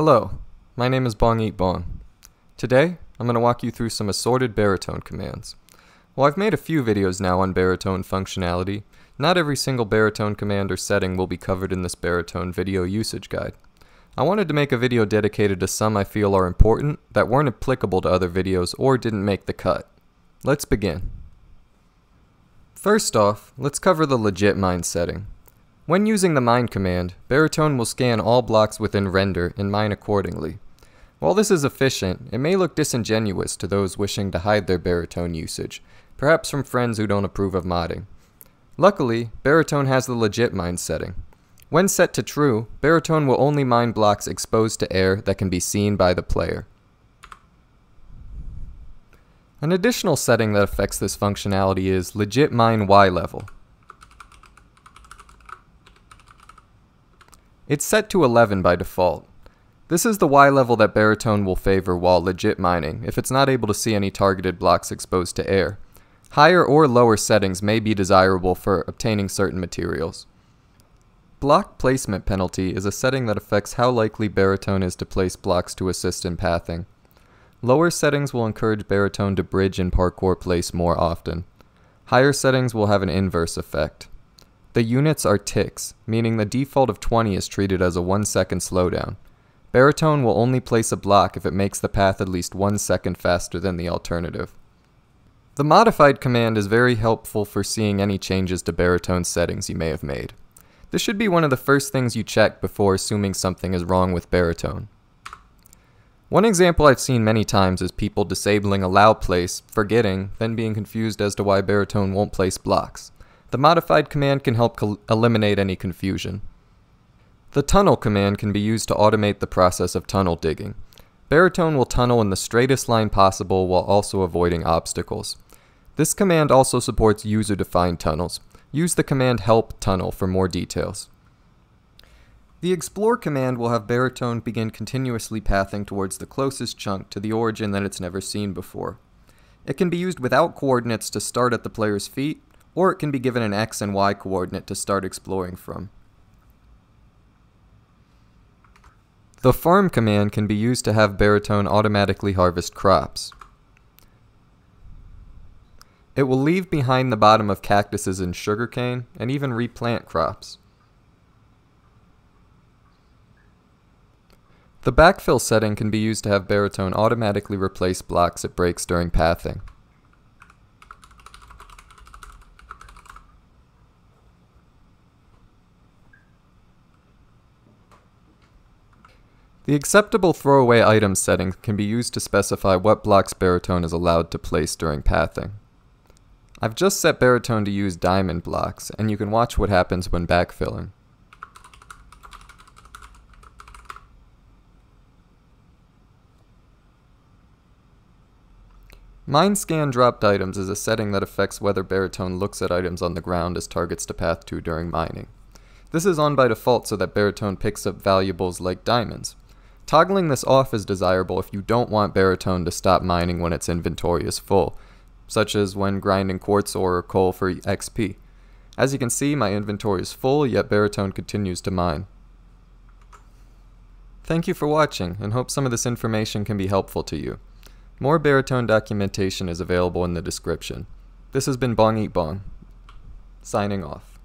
Hello, my name is Bong Eat Bong. Today, I'm going to walk you through some assorted baritone commands. While I've made a few videos now on baritone functionality, not every single baritone command or setting will be covered in this baritone video usage guide. I wanted to make a video dedicated to some I feel are important that weren't applicable to other videos or didn't make the cut. Let's begin. First off, let's cover the legit mine setting. When using the mine command, Baritone will scan all blocks within render and mine accordingly. While this is efficient, it may look disingenuous to those wishing to hide their baritone usage, perhaps from friends who don't approve of modding. Luckily, baritone has the legit mine setting. When set to true, baritone will only mine blocks exposed to air that can be seen by the player. An additional setting that affects this functionality is legit mine Y level. It's set to 11 by default. This is the Y level that Baritone will favor while legit mining, if it's not able to see any targeted blocks exposed to air. Higher or lower settings may be desirable for obtaining certain materials. Block placement penalty is a setting that affects how likely Baritone is to place blocks to assist in pathing. Lower settings will encourage Baritone to bridge and parkour place more often. Higher settings will have an inverse effect. The units are ticks, meaning the default of 20 is treated as a 1 second slowdown. Baritone will only place a block if it makes the path at least 1 second faster than the alternative. The modified command is very helpful for seeing any changes to baritone settings you may have made. This should be one of the first things you check before assuming something is wrong with baritone. One example I've seen many times is people disabling allow place, forgetting, then being confused as to why baritone won't place blocks. The modified command can help eliminate any confusion. The tunnel command can be used to automate the process of tunnel digging. Baritone will tunnel in the straightest line possible while also avoiding obstacles. This command also supports user-defined tunnels. Use the command help tunnel for more details. The explore command will have Baritone begin continuously pathing towards the closest chunk to the origin that it's never seen before. It can be used without coordinates to start at the player's feet, or it can be given an X and Y coordinate to start exploring from. The farm command can be used to have Baritone automatically harvest crops. It will leave behind the bottom of cactuses and sugarcane, and even replant crops. The backfill setting can be used to have Baritone automatically replace blocks it breaks during pathing. The acceptable throwaway item setting can be used to specify what blocks Baritone is allowed to place during pathing. I've just set Baritone to use diamond blocks, and you can watch what happens when backfilling. Mine scan dropped items is a setting that affects whether Baritone looks at items on the ground as targets to path to during mining. This is on by default so that Baritone picks up valuables like diamonds. Toggling this off is desirable if you don't want Baritone to stop mining when its inventory is full, such as when grinding quartz ore or coal for XP. As you can see, my inventory is full, yet Baritone continues to mine. Thank you for watching, and hope some of this information can be helpful to you. More Baritone documentation is available in the description. This has been Bong Eat Bong, signing off.